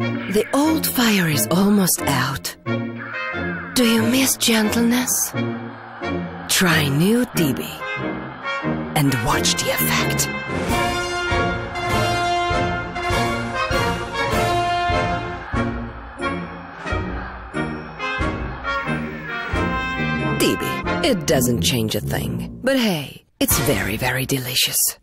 The old fire is almost out. Do you miss gentleness? Try new Tibi and watch the effect. Tibi, it doesn't change a thing. But hey, it's very, very delicious.